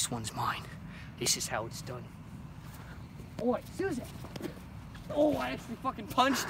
This one's mine. This is how it's done. Boy, Susan. Oh, I actually fucking punched